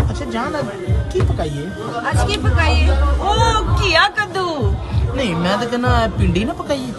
ਅੱਛਾ ਜਾਨ ਕੀ ਪਕਾਈਏ? ਅੱਜ ਕੀ ਪਕਾਈਏ? ਉਹ ਘੀਆ ਕੱਦੂ। ਨਹੀਂ ਮੈਂ ਤਾਂ ਕਹਿੰਦਾ ਪਿੰਡੀ ਨਾ ਪਕਾਈਏ।